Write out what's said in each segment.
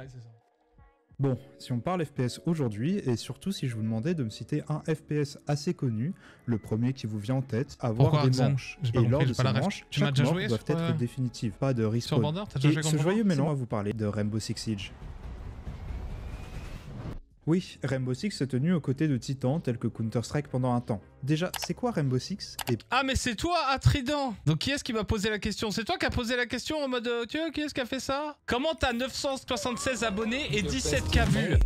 Ouais, c'est ça. Bon, si on parle FPS aujourd'hui, et surtout si je vous demandais de me citer un FPS assez connu, le premier qui vous vient en tête, avoir Pourquoi, des manches. Et compris, lors de ces manches, Tu m'as chaque mort sur, être euh, définitives, pas de respawn. Border T'as déjà Et ce joyeux Border mélange, à vous parler de Rainbow Six Siege. Oui, Rainbow Six s'est tenu aux côtés de titans tels que Counter-Strike pendant un temps. Déjà, c'est quoi Rainbow Six Et Ah mais c'est toi, Atrident Donc qui est-ce qui m'a posé la question? C'est toi qui as posé la question en mode euh, Tu vois, qui est-ce qui a fait ça? Comment t'as 976 abonnés et 17k vues?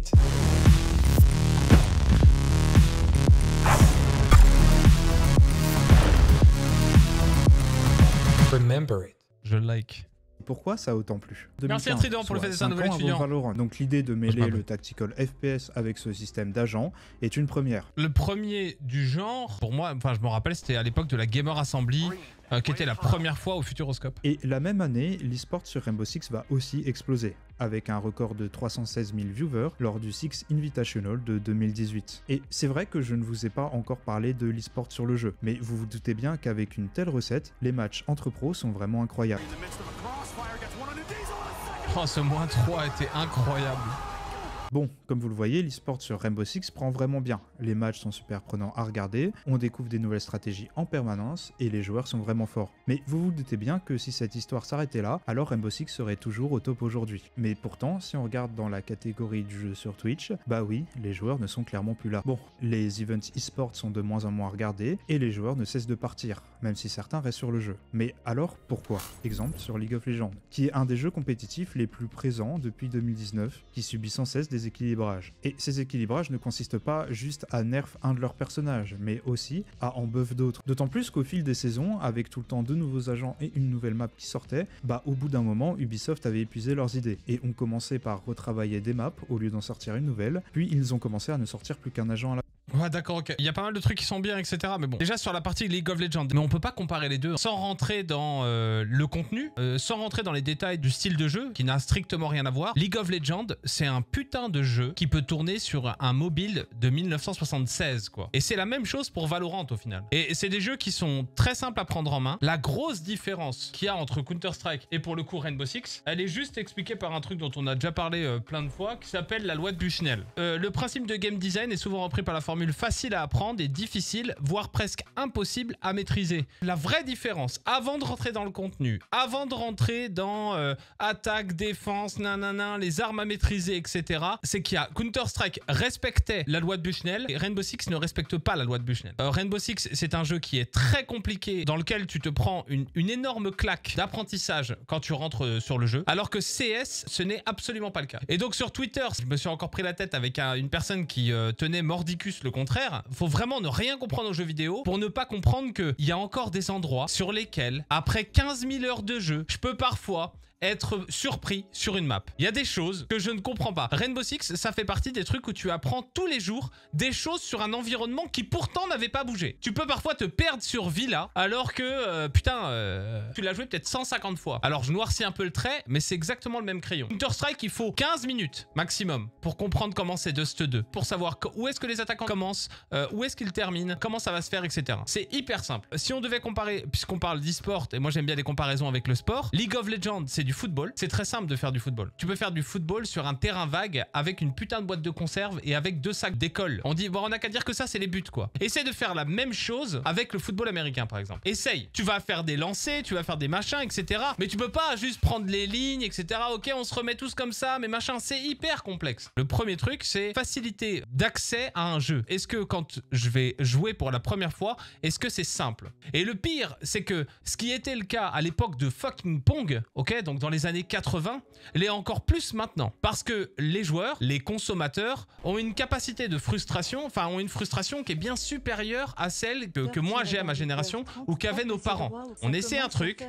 Remember it. Je like. Pourquoi ça a autant plu? Merci à 2015, Trident pour le fait d'être un nouvel étudiant. Valorant. Donc l'idée de mêler le tactical FPS avec ce système d'agents est une première. Le premier du genre, pour moi, enfin je me rappelle, c'était à l'époque de la Gamer Assembly, euh, qui était la première fois au Futuroscope. Et la même année, l'e-sport sur Rainbow Six va aussi exploser, avec un record de 316 000 viewers lors du Six Invitational de 2018. Et c'est vrai que je ne vous ai pas encore parlé de l'e-sport sur le jeu, mais vous vous doutez bien qu'avec une telle recette, les matchs entre pros sont vraiment incroyables. Oh, ce moins 3 était incroyable. Bon, comme vous le voyez, l'e-sport sur Rainbow Six prend vraiment bien. Les matchs sont super prenants à regarder, on découvre des nouvelles stratégies en permanence et les joueurs sont vraiment forts. Mais vous vous doutez bien que si cette histoire s'arrêtait là, alors Rainbow Six serait toujours au top aujourd'hui. Mais pourtant, si on regarde dans la catégorie du jeu sur Twitch, bah oui, les joueurs ne sont clairement plus là. Bon, les events e-sport sont de moins en moins regardés et les joueurs ne cessent de partir, même si certains restent sur le jeu. Mais alors pourquoi? Exemple sur League of Legends, qui est un des jeux compétitifs les plus présents depuis 2019, qui subit sans cesse des Et ces équilibrages ne consistent pas juste à nerf un de leurs personnages, mais aussi à en buff d'autres. D'autant plus qu'au fil des saisons, avec tout le temps deux nouveaux agents et une nouvelle map qui sortait, bah au bout d'un moment, Ubisoft avait épuisé leurs idées. Et ont commencé par retravailler des maps au lieu d'en sortir une nouvelle, puis ils ont commencé à ne sortir plus qu'un agent à la Ouais, d'accord, ok. Il y a pas mal de trucs qui sont bien, etc. Mais bon, déjà sur la partie League of Legends, mais on peut pas comparer les deux sans rentrer dans euh, le contenu, euh, sans rentrer dans les détails du style de jeu qui n'a strictement rien à voir. League of Legends, c'est un putain de jeu qui peut tourner sur un mobile de 1976, quoi. Et c'est la même chose pour Valorant au final. Et c'est des jeux qui sont très simples à prendre en main. La grosse différence qu'il y a entre Counter-Strike et pour le coup Rainbow Six, elle est juste expliquée par un truc dont on a déjà parlé euh, plein de fois, qui s'appelle la loi de Bushnell. Le principe de game design est souvent repris par la formule facile à apprendre et difficile, voire presque impossible à maîtriser. La vraie différence, avant de rentrer dans le contenu, avant de rentrer dans euh, attaque, défense, nanana, les armes à maîtriser, etc., c'est qu'il y a Counter-Strike respectait la loi de Bushnell et Rainbow Six ne respecte pas la loi de Bushnell. Euh, Rainbow Six, c'est un jeu qui est très compliqué, dans lequel tu te prends une, énorme claque d'apprentissage quand tu rentres euh, sur le jeu, alors que CS, ce n'est absolument pas le cas. Et donc sur Twitter, je me suis encore pris la tête avec un- une personne qui tenait Mordicus le contraire. Faut vraiment ne rien comprendre aux jeux vidéo pour ne pas comprendre qu'il y a encore des endroits sur lesquels, après 15 000 heures de jeu, je peux parfois être surpris sur une map. Il y a des choses que je ne comprends pas. Rainbow Six, ça fait partie des trucs où tu apprends tous les jours des choses sur un environnement qui pourtant n'avait pas bougé. Tu peux parfois te perdre sur Villa alors que, euh, putain, euh, tu l'as joué peut-être 150 fois. Alors je noircis un peu le trait, mais c'est exactement le même crayon. Counter-Strike, il faut 15 minutes maximum pour comprendre comment c'est Dust 2, pour savoir où est-ce que les attaquants commencent, euh, où est-ce qu'ils terminent, comment ça va se faire, etc. C'est hyper simple. Si on devait comparer, puisqu'on parle d'e-sport, et moi j'aime bien les comparaisons avec le sport, League of Legends, c'est du football. C'est très simple de faire du football. Tu peux faire du football sur un terrain vague avec une putain de boîte de conserve et avec deux sacs d'école. On dit, bon, on n'a qu'à dire que ça, c'est les buts, quoi. Essaye de faire la même chose avec le football américain, par exemple. Essaye. Tu vas faire des lancers, tu vas faire des machins, etc. Mais tu peux pas juste prendre les lignes, etc. Ok, on se remet tous comme ça, mais machin, c'est hyper complexe. Le premier truc, c'est facilité d'accès à un jeu. Est-ce que quand je vais jouer pour la première fois, est-ce que c'est simple? Et le pire, c'est que ce qui était le cas à l'époque de fucking Pong, ok, donc dans les années 80, l'est encore plus maintenant. Parce que les joueurs, les consommateurs, ont une capacité de frustration, enfin ont une frustration qui est bien supérieure à celle que, que moi j'ai à ma génération ou qu'avaient nos parents. On essaie un truc,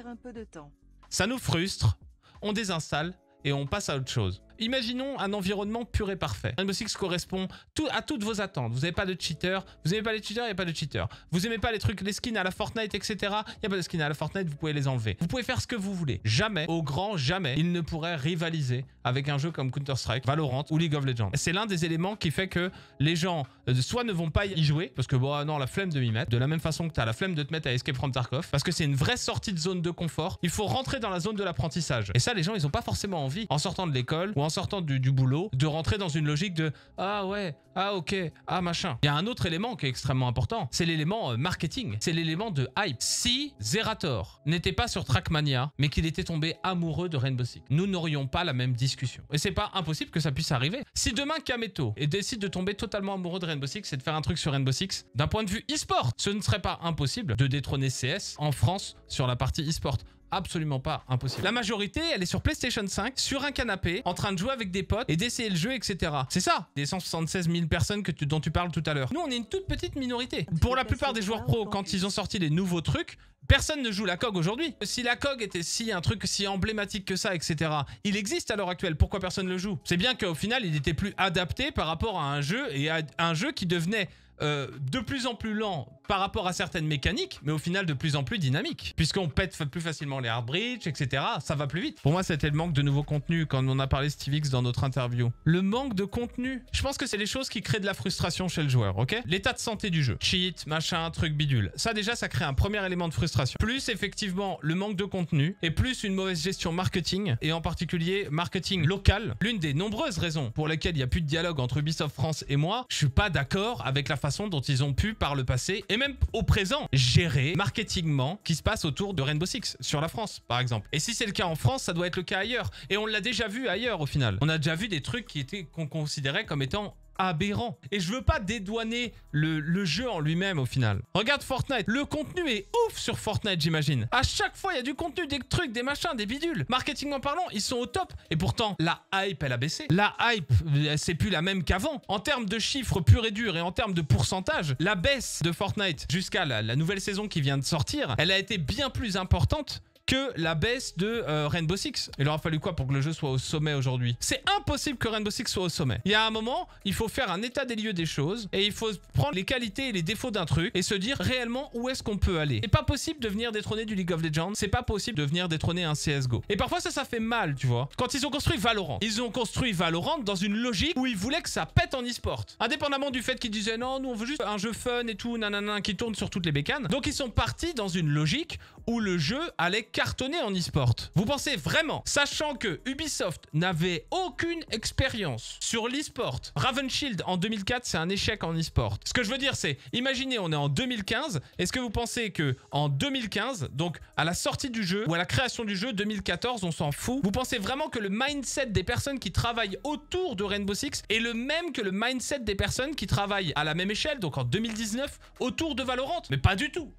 ça nous frustre, on désinstalle et on passe à autre chose. Imaginons un environnement pur et parfait. Rainbow Six correspond à toutes vos attentes. Vous n'avez pas de cheater, vous n'aimez pas les cheaters, il n'y a pas de cheater. Vous n'aimez pas les trucs, les skins à la Fortnite, etc. Il n'y a pas de skins à la Fortnite, vous pouvez les enlever. Vous pouvez faire ce que vous voulez. Jamais, au grand jamais, il ne pourrait rivaliser avec un jeu comme Counter-Strike, Valorant ou League of Legends. C'est l'un des éléments qui fait que les gens euh, soit ne vont pas y jouer, parce que bon, ah non, la flemme de m'y mettre, de la même façon que tu as la flemme de te mettre à Escape from Tarkov, parce que c'est une vraie sortie de zone de confort. Il faut rentrer dans la zone de l'apprentissage. Et ça, les gens, ils ont pas forcément envie, en sortant de l'école en sortant du, boulot, de rentrer dans une logique de ah ouais, ah ok, ah machin. Il y a un autre élément qui est extrêmement important, c'est l'élément euh, marketing, c'est l'élément de hype. Si Zerator n'était pas sur Trackmania, mais qu'il était tombé amoureux de Rainbow Six, nous n'aurions pas la même discussion. Et c'est pas impossible que ça puisse arriver. Si demain Kameto décide de tomber totalement amoureux de Rainbow Six et de faire un truc sur Rainbow Six, d'un point de vue e-sport, ce ne serait pas impossible de détrôner CS en France sur la partie e-sport absolument pas impossible. La majorité, elle est sur PlayStation 5, sur un canapé, en train de jouer avec des potes et d'essayer le jeu, etc. C'est ça, les 176 000 personnes que tu, dont tu parles tout à l'heure. Nous, on est une toute petite minorité. Pour la plupart des joueurs pros, quand ils ont sorti les nouveaux trucs, Personne ne joue la COG aujourd'hui. Si la COG était si un truc si emblématique que ça, etc., il existe à l'heure actuelle. Pourquoi personne le joue? C'est bien qu'au final, il était plus adapté par rapport à un jeu et à un jeu qui devenait euh, de plus en plus lent par rapport à certaines mécaniques, mais au final de plus en plus dynamique. Puisqu'on pète plus facilement les hard bridge, etc. Ça va plus vite. Pour moi, c'était le manque de nouveau contenu quand on a parlé SteveX dans notre interview. Le manque de contenu, je pense que c'est les choses qui créent de la frustration chez le joueur, ok? L'état de santé du jeu. Cheat, machin, truc bidule. Ça déjà, ça crée un premier élément de frustration. Plus effectivement le manque de contenu et plus une mauvaise gestion marketing et en particulier marketing local. L'une des nombreuses raisons pour lesquelles il n'y a plus de dialogue entre Ubisoft France et moi, je suis pas d'accord avec la façon dont ils ont pu par le passé et même au présent gérer marketingement qui se passe autour de Rainbow Six sur la France par exemple. Et si c'est le cas en France, ça doit être le cas ailleurs. Et on l'a déjà vu ailleurs au final. On a déjà vu des trucs qui étaient qu'on considérait comme étant aberrant. Et je veux pas dédouaner le, jeu en lui-même au final. Regarde Fortnite, le contenu est ouf sur Fortnite j'imagine. À chaque fois il y a du contenu, des trucs, des machins, des bidules. Marketingment parlant, ils sont au top. Et pourtant, la hype elle a baissé. La hype, c'est plus la même qu'avant. En termes de chiffres purs et durs et en termes de pourcentage, la baisse de Fortnite jusqu'à la nouvelle saison qui vient de sortir, elle a été bien plus importante que la baisse de euh, Rainbow Six. Il aura fallu quoi pour que le jeu soit au sommet aujourd'hui? C'est impossible que Rainbow Six soit au sommet. Il y a un moment, il faut faire un état des lieux des choses et il faut prendre les qualités et les défauts d'un truc et se dire réellement où est-ce qu'on peut aller. C'est pas possible de venir détrôner du League of Legends, c'est pas possible de venir détrôner un CSGO. Et parfois ça, ça fait mal, tu vois. Quand ils ont construit Valorant, ils ont construit Valorant dans une logique où ils voulaient que ça pète en e-sport. Indépendamment du fait qu'ils disaient non, nous on veut juste un jeu fun et tout, nanana, qui tourne sur toutes les bécanes. Donc ils sont partis dans une logique où le jeu allait cartonner en e-sport. Vous pensez vraiment, sachant que Ubisoft n'avait aucune expérience sur l'e-sport, Raven Shield en 2004 c'est un échec en e-sport. Ce que je veux dire c'est, imaginez on est en 2015, est-ce que vous pensez que en 2015, donc à la sortie du jeu ou à la création du jeu 2014, on s'en fout, vous pensez vraiment que le mindset des personnes qui travaillent autour de Rainbow Six est le même que le mindset des personnes qui travaillent à la même échelle, donc en 2019, autour de Valorant? Mais pas du tout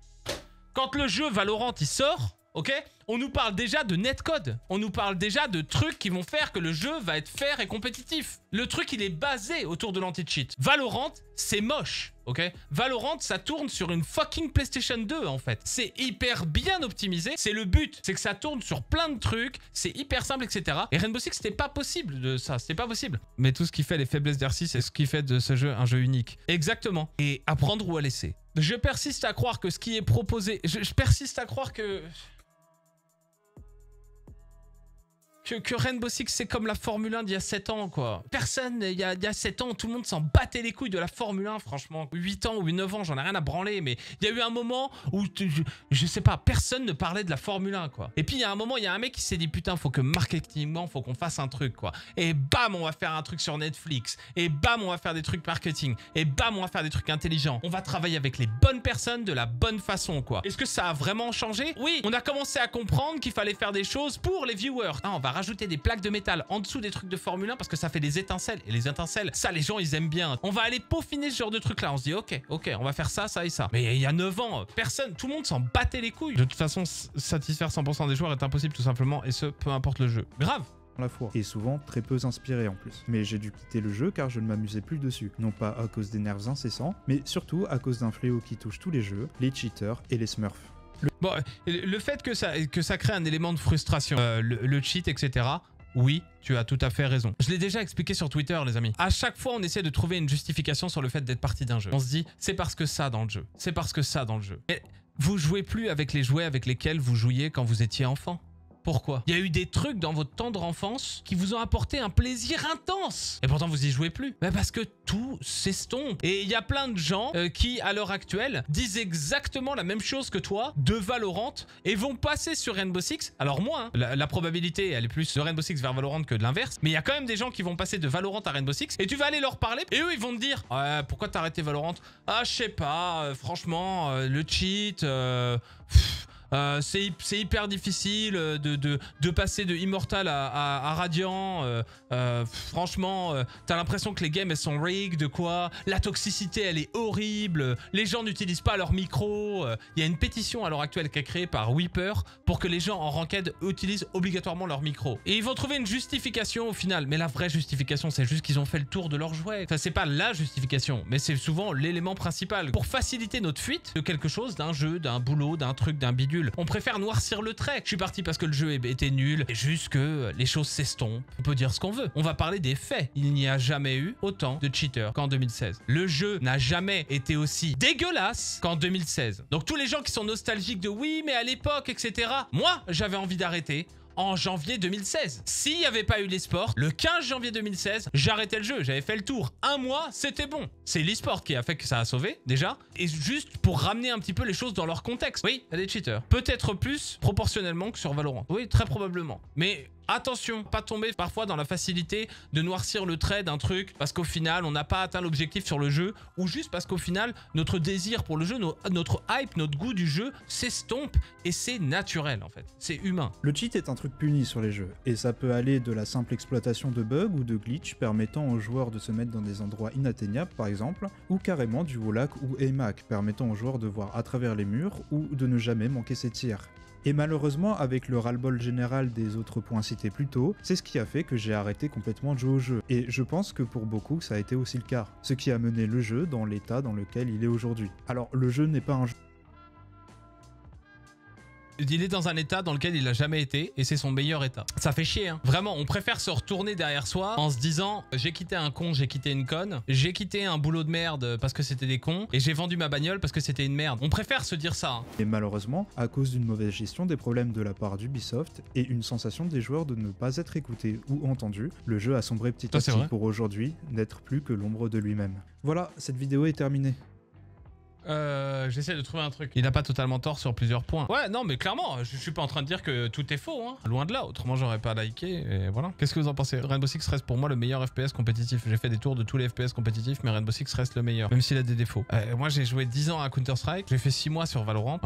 quand le jeu Valorant il sort, ok? On nous parle déjà de netcode. On nous parle déjà de trucs qui vont faire que le jeu va être fair et compétitif. Le truc, il est basé autour de l'anti-cheat. Valorant, c'est moche, ok? Valorant, ça tourne sur une fucking PlayStation 2, en fait. C'est hyper bien optimisé. C'est le but. C'est que ça tourne sur plein de trucs. C'est hyper simple, etc. Et Rainbow Six, c'était pas possible de ça. C'était pas possible. Mais tout ce qui fait les faiblesses d'R6, c'est ce qui fait de ce jeu un jeu unique. Exactement. Et apprendre ou à laisser. Je persiste à croire que ce qui est proposé... Je, persiste à croire que... que, Rainbow Six, c'est comme la Formule 1 d'il y a 7 ans, quoi. Personne, il y a, il y a 7 ans, tout le monde s'en battait les couilles de la Formule 1, franchement. 8 ans ou 9 ans, j'en ai rien à branler, mais il y a eu un moment où, je, sais pas, personne ne parlait de la Formule 1, quoi. Et puis, il y a un moment, il y a un mec qui s'est dit, putain, faut que marketingement, faut qu'on fasse un truc, quoi. Et bam, on va faire un truc sur Netflix. Et bam, on va faire des trucs marketing. Et bam, on va faire des trucs intelligents. On va travailler avec les bonnes personnes de la bonne façon, quoi. Est-ce que ça a vraiment changé? Oui, on a commencé à comprendre qu'il fallait faire des choses pour les viewers. Ah, on va rajouter des plaques de métal en dessous des trucs de Formule 1 parce que ça fait des étincelles. Et les étincelles, ça, les gens, ils aiment bien. On va aller peaufiner ce genre de trucs là. On se dit, ok, ok, on va faire ça, ça et ça. Mais il y a 9 ans, personne, tout le monde s'en battait les couilles. De toute façon, satisfaire 100% des joueurs est impossible tout simplement. Et ce, peu importe le jeu. Grave la fois, et souvent très peu inspiré en plus. Mais j'ai dû quitter le jeu car je ne m'amusais plus dessus, non pas à cause des nerfs incessants, mais surtout à cause d'un fléau qui touche tous les jeux, les cheaters et les smurfs. Le... Bon, le fait que ça, que ça crée un élément de frustration, euh, le, cheat, etc., oui, tu as tout à fait raison. Je l'ai déjà expliqué sur Twitter, les amis. À chaque fois, on essaie de trouver une justification sur le fait d'être parti d'un jeu. On se dit, c'est parce que ça dans le jeu. C'est parce que ça dans le jeu. Mais vous jouez plus avec les jouets avec lesquels vous jouiez quand vous étiez enfant. Pourquoi Il y a eu des trucs dans votre tendre enfance qui vous ont apporté un plaisir intense. Et pourtant, vous y jouez plus. Mais parce que tout s'estompe. Et il y a plein de gens euh, qui, à l'heure actuelle, disent exactement la même chose que toi de Valorant et vont passer sur Rainbow Six. Alors moi, hein, la, probabilité, elle est plus de Rainbow Six vers Valorant que de l'inverse. Mais il y a quand même des gens qui vont passer de Valorant à Rainbow Six et tu vas aller leur parler et eux, ils vont te dire Ouais, pourquoi t'as arrêté Valorant? Ah, je sais pas, euh, franchement, euh, le cheat... Euh, c'est hyper difficile euh, de, passer de Immortal à, Radiant. Euh, franchement, t'as l'impression que les games elles sont rigged, de quoi? La toxicité elle est horrible. Les gens n'utilisent pas leur micro. Il y a une pétition à l'heure actuelle qui est créée par Weeper pour que les gens en ranked utilisent obligatoirement leur micro. Et ils vont trouver une justification au final. Mais la vraie justification, c'est juste qu'ils ont fait le tour de leur jouet. Enfin, c'est pas la justification, mais c'est souvent l'élément principal. Pour faciliter notre fuite de quelque chose, d'un jeu, d'un boulot, d'un truc, d'un bidule on préfère noircir le trait. Je suis parti parce que le jeu était nul, et juste que les choses s'estompent. On peut dire ce qu'on veut. On va parler des faits. Il n'y a jamais eu autant de cheaters qu'en 2016. Le jeu n'a jamais été aussi dégueulasse qu'en 2016. Donc tous les gens qui sont nostalgiques de oui, mais à l'époque, etc. Moi, j'avais envie d'arrêter en janvier 2016. S'il n'y avait pas eu l'esport, le 15 janvier 2016, j'arrêtais le jeu, j'avais fait le tour. Un mois, c'était bon. C'est l'esport qui a fait que ça a sauvé, déjà. Et juste pour ramener un petit peu les choses dans leur contexte. Oui, il y a des cheaters. Peut-être plus proportionnellement que sur Valorant. Oui, très probablement. Mais Attention, pas tomber parfois dans la facilité de noircir le trait d'un truc parce qu'au final, on n'a pas atteint l'objectif sur le jeu ou juste parce qu'au final, notre désir pour le jeu, notre hype, notre goût du jeu s'estompe et c'est naturel en fait. C'est humain. Le cheat est un truc puni sur les jeux et ça peut aller de la simple exploitation de bugs ou de glitch permettant aux joueurs de se mettre dans des endroits inatteignables par exemple ou carrément du Wolak ou AMAC permettant aux joueurs de voir à travers les murs ou de ne jamais manquer ses tirs. Et malheureusement, avec le ras-le-bol général des autres points cités plus tôt, c'est ce qui a fait que j'ai arrêté complètement de jouer au jeu. Et je pense que pour beaucoup, ça a été aussi le cas. Ce qui a mené le jeu dans l'état dans lequel il est aujourd'hui. Alors, le jeu n'est pas un jeu il est dans un état dans lequel il a jamais été et c'est son meilleur état. Ça fait chier, hein. Vraiment, on préfère se retourner derrière soi en se disant j'ai quitté un con, j'ai quitté une conne, j'ai quitté un boulot de merde parce que c'était des cons et j'ai vendu ma bagnole parce que c'était une merde. On préfère se dire ça. Hein. Et malheureusement, à cause d'une mauvaise gestion des problèmes de la part d'Ubisoft et une sensation des joueurs de ne pas être écoutés ou entendus, le jeu a sombré petit à petit pour aujourd'hui n'être plus que l'ombre de lui-même. Voilà, cette vidéo est terminée. Euh, J'essaie de trouver un truc. Il n'a pas totalement tort sur plusieurs points. Ouais, non, mais clairement, je, suis pas en train de dire que tout est faux. Hein. Loin de là, autrement j'aurais pas liké. Et voilà. Qu'est-ce que vous en pensez? Rainbow Six reste pour moi le meilleur FPS compétitif. J'ai fait des tours de tous les FPS compétitifs, mais Rainbow Six reste le meilleur, même s'il a des défauts. Euh, moi, j'ai joué 10 ans à Counter-Strike. J'ai fait 6 mois sur Valorant.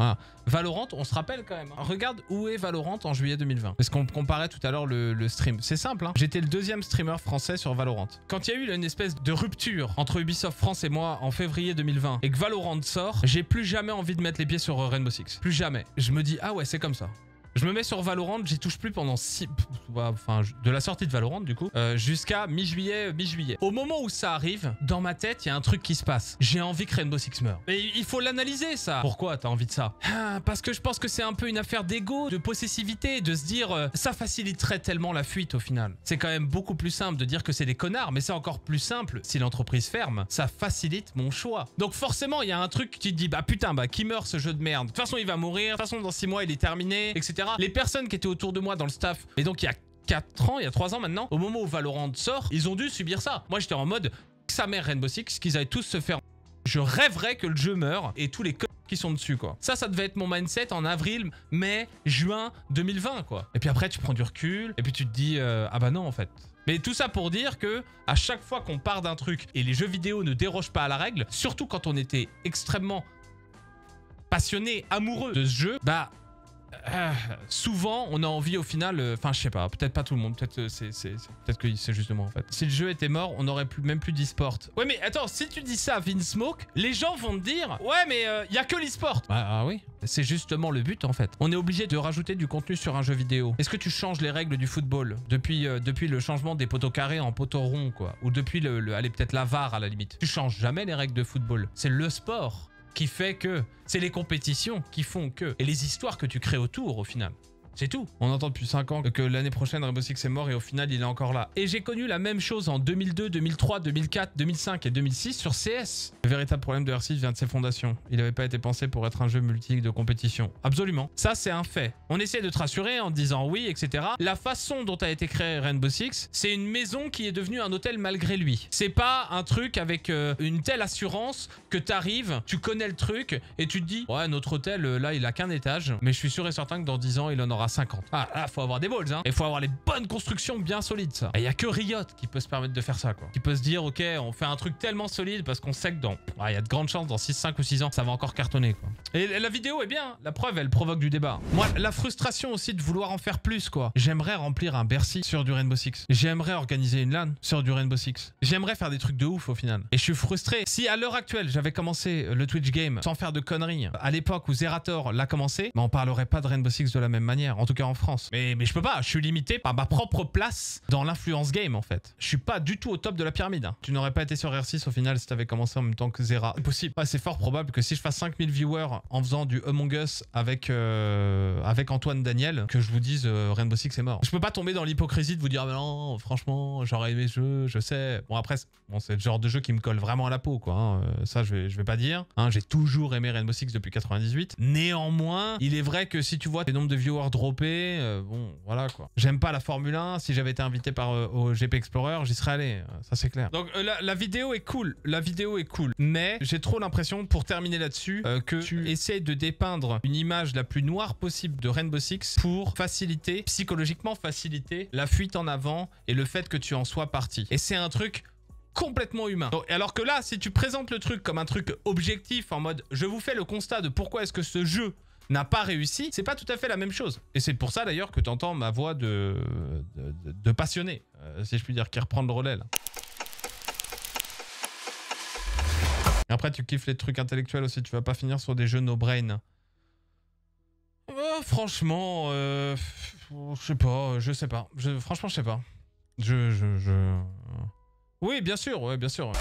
Valorant, on se rappelle quand même. Hein. Regarde où est Valorant en juillet 2020. Parce qu'on comparait tout à l'heure le, stream? C'est simple. Hein. J'étais le deuxième streamer français sur Valorant. Quand il y a eu une espèce de rupture entre Ubisoft France et moi en février 2020 et que Valorant sort, j'ai plus jamais envie de mettre les pieds sur euh, Rainbow Six. Plus jamais. Je me dis, ah ouais, c'est comme ça. Je me mets sur Valorant, j'y touche plus pendant 6... Enfin, de la sortie de Valorant, du coup, euh, jusqu'à mi-juillet, mi-juillet. Au moment où ça arrive, dans ma tête, il y a un truc qui se passe. J'ai envie que Rainbow Six meure. Mais il faut l'analyser, ça. Pourquoi t'as envie de ça? Ah, Parce que je pense que c'est un peu une affaire d'ego, de possessivité, de se dire... Euh, ça faciliterait tellement la fuite, au final. C'est quand même beaucoup plus simple de dire que c'est des connards, mais c'est encore plus simple si l'entreprise ferme. Ça facilite mon choix. Donc forcément, il y a un truc qui te dit, bah putain, bah qui meurt ce jeu de merde? De toute façon, il va mourir. De toute façon, dans 6 mois, il est terminé, etc. Les personnes qui étaient autour de moi dans le staff, et donc il y a 4 ans, il y a 3 ans maintenant, au moment où Valorant sort, ils ont dû subir ça. Moi j'étais en mode, sa mère Rainbow Six, qu'ils allaient tous se faire... Je rêverais que le jeu meure et tous les qui sont dessus quoi. Ça, ça devait être mon mindset en avril, mai, juin 2020 quoi. Et puis après tu prends du recul et puis tu te dis euh, ah bah non en fait. Mais tout ça pour dire que à chaque fois qu'on part d'un truc et les jeux vidéo ne dérogent pas à la règle, surtout quand on était extrêmement passionné, amoureux de ce jeu, bah euh, souvent, on a envie au final, euh, enfin, je sais pas, peut-être pas tout le monde, peut-être euh, c'est, que c'est justement en fait. Si le jeu était mort, on aurait plus, même plus d'e-sport. Ouais, mais attends, si tu dis ça à Vinsmoke, les gens vont te dire, ouais, mais il y a que l'e-sport. Ah, ah, oui, c'est justement le but en fait. On est obligé de rajouter du contenu sur un jeu vidéo. Est-ce que tu changes les règles du football depuis, depuis le changement des poteaux carrés en poteaux ronds, quoi, ou depuis le, le allez peut-être la VAR à la limite. Tu changes jamais les règles de football. C'est le sport qui fait que c'est les compétitions qui font que et les histoires que tu crées autour au final. C'est tout. On entend depuis 5 ans que l'année prochaine Rainbow Six est mort et au final il est encore là. Et j'ai connu la même chose en 2002, 2003, 2004, 2005 et 2006 sur CS. Le véritable problème de R6 vient de ses fondations. Il n'avait pas été pensé pour être un jeu multi de compétition. Absolument. Ça c'est un fait. On essaie de te rassurer en disant oui, etc. La façon dont a été créé Rainbow Six, c'est une maison qui est devenue un hôtel malgré lui. C'est pas un truc avec euh, une telle assurance que t'arrives, tu connais le truc et tu te dis ouais notre hôtel euh, là il a qu'un étage, mais je suis sûr et certain que dans 10 ans il en aura 50. Ah là faut avoir des balls hein. Et faut avoir les bonnes constructions bien solides ça. Et il y a que Riot qui peut se permettre de faire ça quoi. Qui peut se dire ok on fait un truc tellement solide parce qu'on sait que dans ah, il y a de grandes chances dans 6, 5 ou 6 ans ça va encore cartonner quoi. Et la vidéo est bien, la preuve elle provoque du débat. Moi la frustration aussi de vouloir en faire plus quoi. J'aimerais remplir un Bercy sur du Rainbow Six. J'aimerais organiser une LAN sur du Rainbow Six. J'aimerais faire des trucs de ouf au final. Et je suis frustré. Si à l'heure actuelle j'avais commencé le Twitch game sans faire de conneries, à l'époque où Zerator l'a commencé, mais on parlerait pas de Rainbow Six de la même manière, en tout cas en France. Mais, je peux pas, je suis limité par ma propre place dans l'influence game en fait. Je suis pas du tout au top de la pyramide. hein. Tu n'aurais pas été sur R6 au final si t'avais commencé en même temps que Zera. C'est possible. C'est fort probable que si je fasse 5000 viewers en faisant du Among Us avec, euh, avec Antoine Daniel, que je vous dise euh, Rainbow Six est mort. Je peux pas tomber dans l'hypocrisie de vous dire, ah, non, franchement, j'aurais aimé ce jeu, je sais. Bon après, bon, c'est le genre de jeu qui me colle vraiment à la peau, quoi. hein. Euh, Ça, je vais, je vais pas dire. Hein, J'ai toujours aimé Rainbow Six depuis 98. Néanmoins, il est vrai que si tu vois les nombres de viewers droppés, euh, bon, voilà quoi. J'aime pas la Formule 1. Si j'avais été invité par euh, au GP Explorer, j'y serais allé. euh, Ça, c'est clair. Donc euh, la, la vidéo est cool. La vidéo est cool. Mais j'ai trop l'impression, pour terminer là-dessus, que tu essayes de dépeindre une image la plus noire possible de Rainbow Six pour faciliter, psychologiquement faciliter la fuite en avant et le fait que tu en sois parti. Et c'est un truc complètement humain. Donc, alors que là, si tu présentes le truc comme un truc objectif, en mode je vous fais le constat de pourquoi est-ce que ce jeu n'a pas réussi, c'est pas tout à fait la même chose. Et c'est pour ça d'ailleurs que tu entends ma voix de, passionné, euh, si je puis dire, qui reprend le relais après, tu kiffes les trucs intellectuels aussi, tu vas pas finir sur des jeux no-brain. Euh, franchement, euh, je sais pas, je sais pas. Franchement, je sais pas. Je, je, je... Oui, bien sûr, ouais, bien sûr.